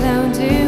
clown too.